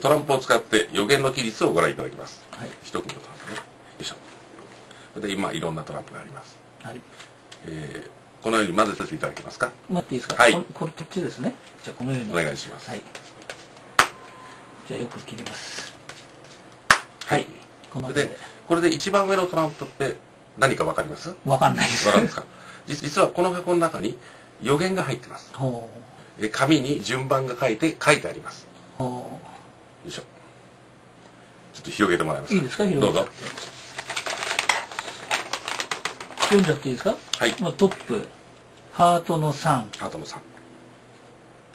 トランプを使って予言の比率をご覧いただきます。はい一組のトランプね。よいしょ。で今、いろんなトランプがあります。はいえーこのように混ぜていただけますか？待っていいですか？はいここれこっちですねじゃあこのようにお願いしますはいじゃあよく切りますはい。こので、これで一番上のトランプって何かわかります？わかんないですわかるんですか？実実はこの箱の中に予言が入ってます。ほえー紙に順番が書いて書いてあります。うほよいしょ。ちょっと広げてもらえますか？いいですか？広げてどうぞ。う読んじゃっていいですか？はい。まあトップハートの3ハートの3。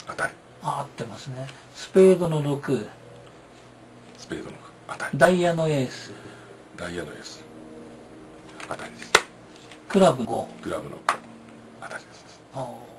当たり。あ合ってますねスペードの6スペードの当たり。ダイヤのエースダイヤのエース。当たりです。クラブ5グラブの当たりです。ほう